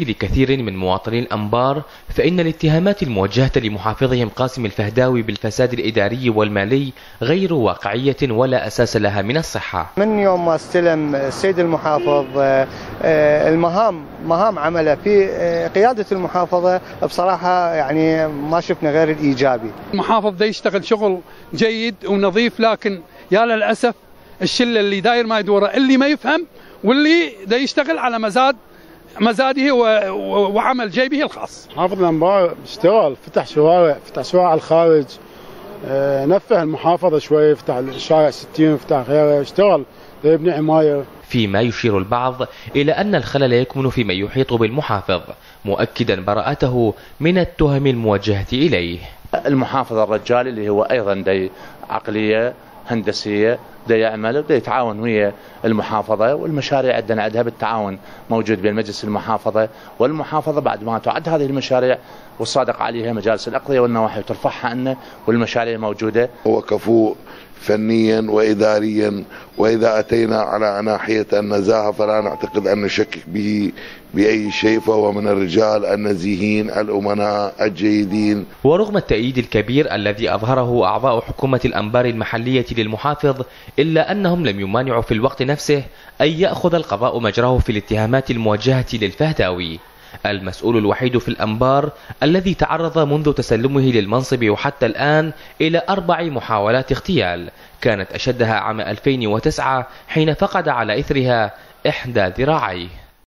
لكثير من مواطني الأنبار فإن الاتهامات الموجهة لمحافظهم قاسم الفهداوي بالفساد الإداري والمالي غير واقعية ولا أساس لها من الصحة. من يوم ما استلم السيد المحافظ آه، آه، المهام مهام عمله في آه، قيادة المحافظة بصراحة يعني ما شفنا غير الإيجابي. المحافظ ده يشتغل شغل جيد ونظيف لكن يا للأسف الشلة اللي داير ما يدوره اللي ما يفهم واللي ده يشتغل على مزاد مزاده وعمل جيبه الخاص. حافظ الانبار اشتغل فتح شوارع فتح شوارع على الخارج. آه نفه المحافظة شوي فتح الشارع 60 فتح غيره اشتغل يبني عماير. فيما يشير البعض إلى أن الخلل يكمن فيما يحيط بالمحافظ مؤكدا براءته من التهم الموجهة إليه. المحافظ الرجال اللي هو أيضا دي عقلية هندسية بده يعمل بده يتعاون ويا المحافظة والمشاريع عندنا عندها بالتعاون موجود بين مجلس المحافظة والمحافظة بعد ما تعد هذه المشاريع والصادق عليها مجالس الأقضية والنواحي وترفعها عنا والمشاريع موجودة. هو كفؤ فنيا واداريا وإذا أتينا على ناحية النزاهة فلا نعتقد أن نشكك به بأي شيء فهو من الرجال النزيهين الأمناء الجيدين. ورغم التأييد الكبير الذي أظهره أعضاء حكومة الأنبار المحلية للمحافظ إلا أنهم لم يمانعوا في الوقت نفسه أن يأخذ القضاء مجراه في الاتهامات الموجهة للفهداوي. المسؤول الوحيد في الأنبار الذي تعرض منذ تسلمه للمنصب وحتى الآن إلى أربع محاولات اغتيال. كانت أشدها عام 2009 حين فقد على إثرها إحدى ذراعيه.